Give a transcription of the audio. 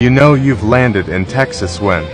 You know you've landed in Texas when